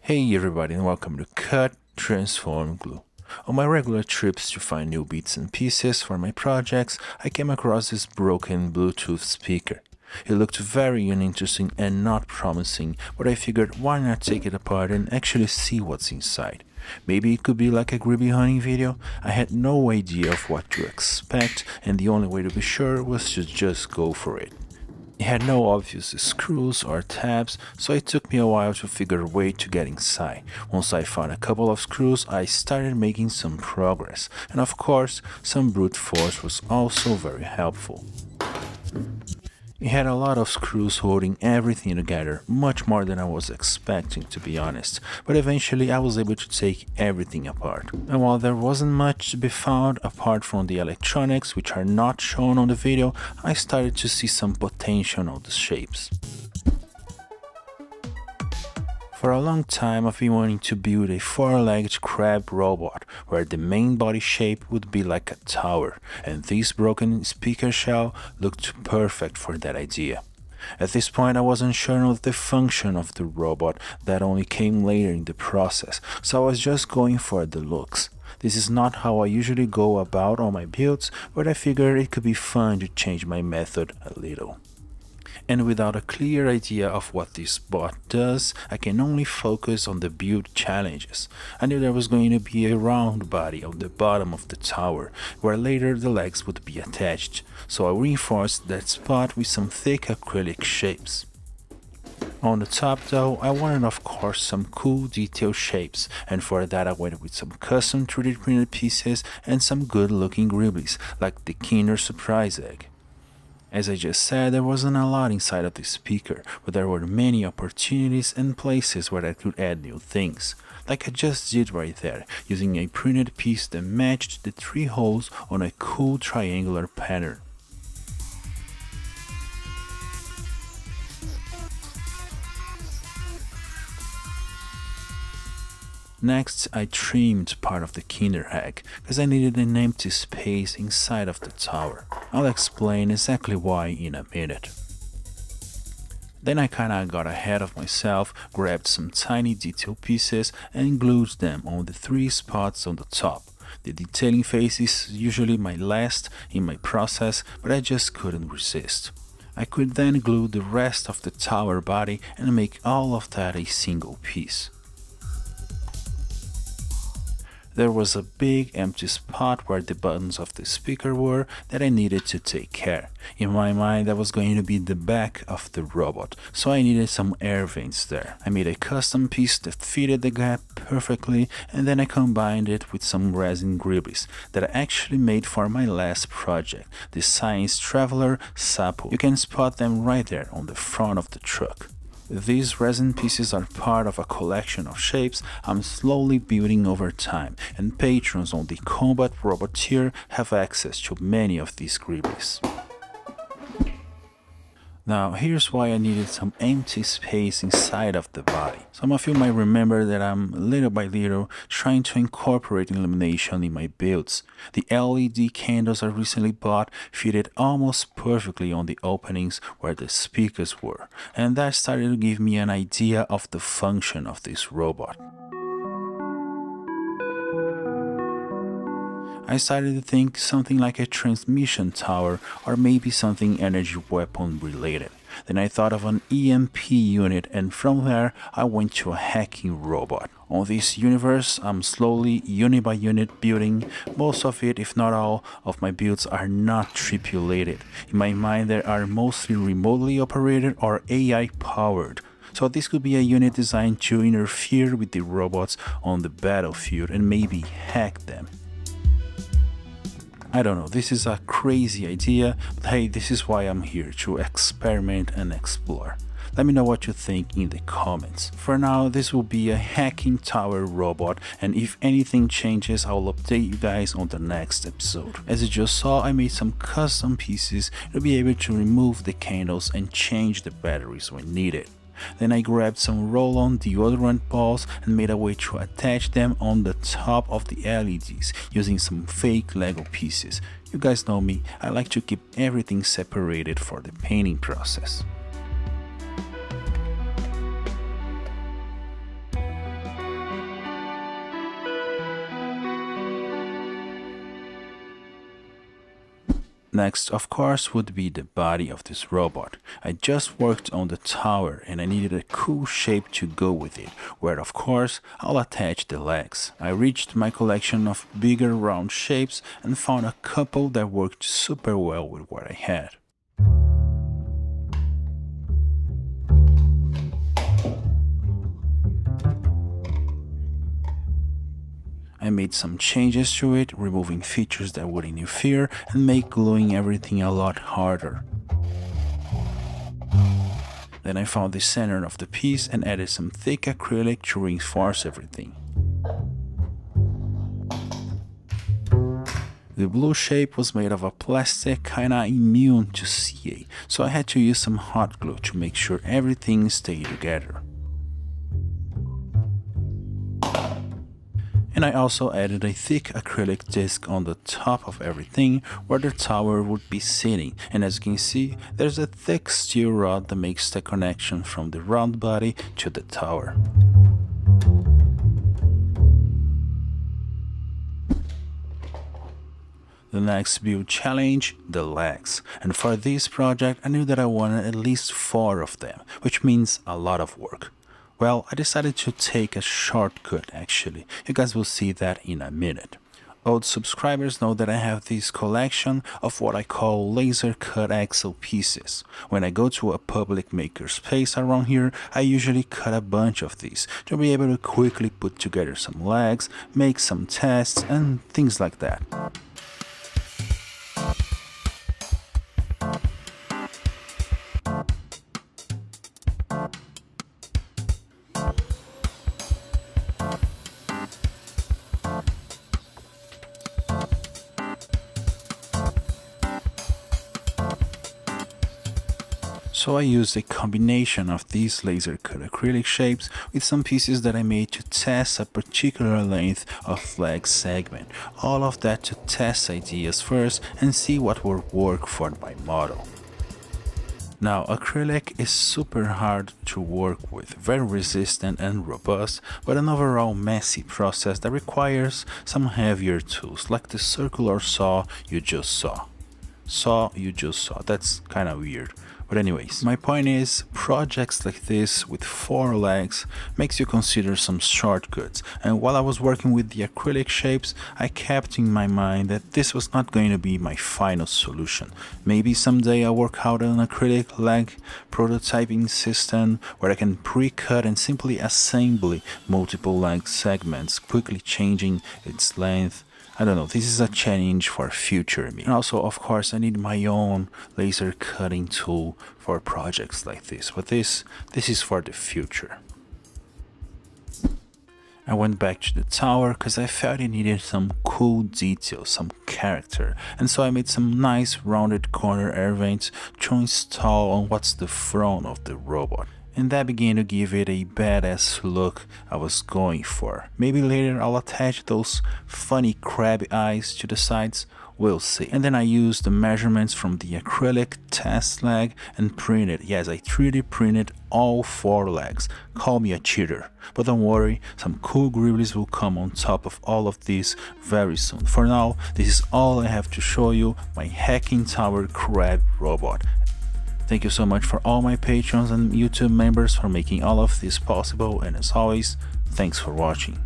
Hey everybody and welcome to Cut, Transform, Glue. On my regular trips to find new bits and pieces for my projects, I came across this broken Bluetooth speaker. It looked very uninteresting and not promising, but I figured why not take it apart and actually see what's inside. Maybe it could be like a gribbly hunting video. I had no idea of what to expect, and the only way to be sure was to just go for it. It had no obvious screws or tabs, so it took me a while to figure a way to get inside. Once I found a couple of screws, I started making some progress, and of course, some brute force was also very helpful. It had a lot of screws holding everything together, much more than I was expecting to be honest, but eventually I was able to take everything apart. And while there wasn't much to be found apart from the electronics which are not shown on the video, I started to see some potential on the shapes. For a long time I've been wanting to build a four-legged crab robot where the main body shape would be like a tower and this broken speaker shell looked perfect for that idea. At this point I wasn't sure of the function of the robot that only came later in the process, so I was just going for the looks. This is not how I usually go about all my builds, but I figured it could be fun to change my method a little and without a clear idea of what this bot does, I can only focus on the build challenges. I knew there was going to be a round body on the bottom of the tower, where later the legs would be attached, so I reinforced that spot with some thick acrylic shapes. On the top though, I wanted of course some cool detailed shapes, and for that I went with some custom 3D printed pieces and some good looking gribblies, like the Kinder Surprise Egg. As I just said, there wasn't a lot inside of the speaker, but there were many opportunities and places where I could add new things, like I just did right there, using a printed piece that matched the three holes on a cool triangular pattern. Next, I trimmed part of the kinder egg, because I needed an empty space inside of the tower. I'll explain exactly why in a minute. Then I kinda got ahead of myself, grabbed some tiny detail pieces and glued them on the three spots on the top. The detailing phase is usually my last in my process, but I just couldn't resist. I could then glue the rest of the tower body and make all of that a single piece there was a big empty spot where the buttons of the speaker were that I needed to take care. In my mind that was going to be the back of the robot, so I needed some air vents there. I made a custom piece that fitted the gap perfectly and then I combined it with some resin gribblies that I actually made for my last project, the Science Traveler Sapo. You can spot them right there on the front of the truck. These resin pieces are part of a collection of shapes I'm slowly building over time, and patrons on the Combat Robot tier have access to many of these gribblies. Now, here's why I needed some empty space inside of the body. Some of you might remember that I'm little by little trying to incorporate illumination in my builds. The LED candles I recently bought fitted almost perfectly on the openings where the speakers were, and that started to give me an idea of the function of this robot. I started to think something like a transmission tower or maybe something energy weapon related. Then I thought of an EMP unit and from there I went to a hacking robot. On this universe I'm slowly unit by unit building, most of it if not all of my builds are not tripulated. In my mind they are mostly remotely operated or AI powered. So this could be a unit designed to interfere with the robots on the battlefield and maybe hack them. I don't know, this is a crazy idea, but hey, this is why I'm here, to experiment and explore. Let me know what you think in the comments. For now, this will be a hacking tower robot and if anything changes, I'll update you guys on the next episode. As you just saw, I made some custom pieces to be able to remove the candles and change the batteries when needed. Then I grabbed some roll-on deodorant balls and made a way to attach them on the top of the LEDs using some fake Lego pieces. You guys know me, I like to keep everything separated for the painting process. Next, of course, would be the body of this robot. I just worked on the tower and I needed a cool shape to go with it, where of course I'll attach the legs. I reached my collection of bigger round shapes and found a couple that worked super well with what I had. I made some changes to it, removing features that would interfere and make gluing everything a lot harder. Then I found the center of the piece and added some thick acrylic to reinforce everything. The blue shape was made of a plastic kinda immune to CA, so I had to use some hot glue to make sure everything stayed together. And I also added a thick acrylic disc on the top of everything where the tower would be sitting and as you can see there's a thick steel rod that makes the connection from the round body to the tower. The next build challenge, the legs. And for this project I knew that I wanted at least 4 of them, which means a lot of work. Well, I decided to take a shortcut actually. You guys will see that in a minute. Old subscribers know that I have this collection of what I call laser cut axle pieces. When I go to a public maker space around here, I usually cut a bunch of these to be able to quickly put together some legs, make some tests and things like that. So I used a combination of these laser cut acrylic shapes with some pieces that I made to test a particular length of leg segment. All of that to test ideas first and see what would work for my model. Now acrylic is super hard to work with, very resistant and robust, but an overall messy process that requires some heavier tools like the circular saw you just saw. Saw you just saw, that's kinda weird. But anyways, my point is projects like this with four legs makes you consider some shortcuts and while I was working with the acrylic shapes I kept in my mind that this was not going to be my final solution. Maybe someday I'll work out an acrylic leg prototyping system where I can pre-cut and simply assemble multiple leg segments quickly changing its length I don't know, this is a challenge for future me. And also, of course, I need my own laser cutting tool for projects like this, but this, this is for the future. I went back to the tower because I felt it needed some cool detail, some character, and so I made some nice rounded corner air vents to install on what's the front of the robot and that began to give it a badass look I was going for. Maybe later I'll attach those funny crab eyes to the sides, we'll see. And then I used the measurements from the acrylic test leg and printed, yes I 3D printed all four legs. Call me a cheater. But don't worry, some cool gribblies will come on top of all of this very soon. For now, this is all I have to show you, my hacking tower crab robot. Thank you so much for all my patrons and YouTube members for making all of this possible and as always, thanks for watching.